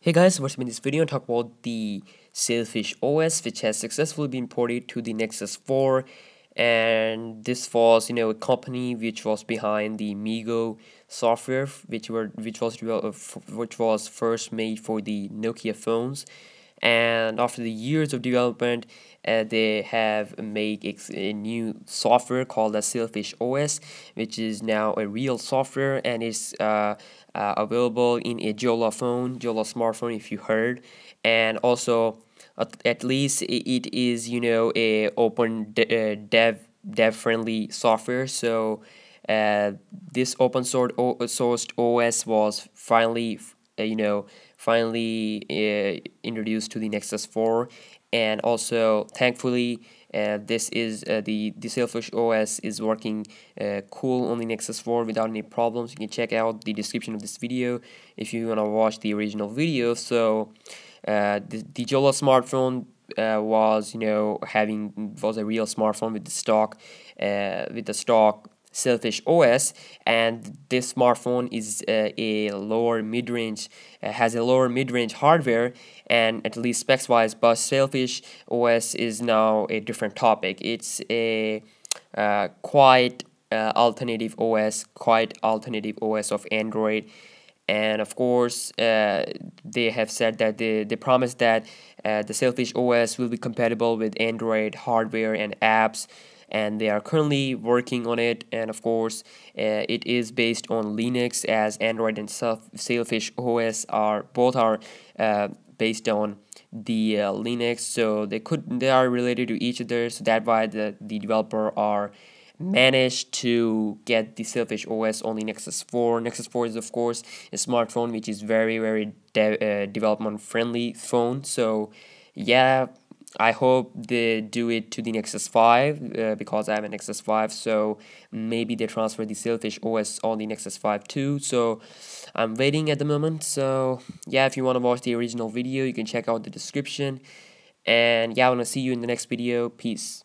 Hey guys, what's up in this video? And talk about the Sailfish OS which has successfully been ported to the Nexus 4 and this was you know a company which was behind the MeeGo software which were which was which was first made for the Nokia phones and after the years of development uh, they have made a new software called the Sailfish OS which is now a real software and is uh, uh, available in a Jolla phone Jolla smartphone if you heard. And also at, at least it is you know a open de uh, dev dev friendly software. So uh, this open source sourced OS was finally uh, you know finally uh, introduced to the Nexus 4 and also thankfully uh, this is uh, the the Sailfish OS is working uh, cool on the Nexus 4 without any problems. You can check out the description of this video if you want to watch the original video. So uh, the, the Jolla smartphone uh, was you know having was a real smartphone with the stock uh, with the stock Sailfish OS and this smartphone is uh, a lower mid-range uh, has a lower mid-range hardware and at least specs wise but Sailfish OS is now a different topic. It's a uh, quite uh, alternative OS quite alternative OS of Android and of course uh, they have said that they, they promise that uh, the Sailfish OS will be compatible with Android hardware and apps and they are currently working on it. And of course uh, it is based on Linux as Android and Sailfish OS are both are uh, based on the uh, Linux. So they could they are related to each other. So that why the, the developer are managed to get the Sailfish OS on the Nexus 4. Nexus 4 is of course a smartphone which is very very de uh, development friendly phone. So yeah I hope they do it to the Nexus 5 uh, because I have a Nexus 5 so maybe they transfer the Sailfish OS on the Nexus 5 too. So I'm waiting at the moment. So yeah if you want to watch the original video you can check out the description. And yeah I want to see you in the next video. Peace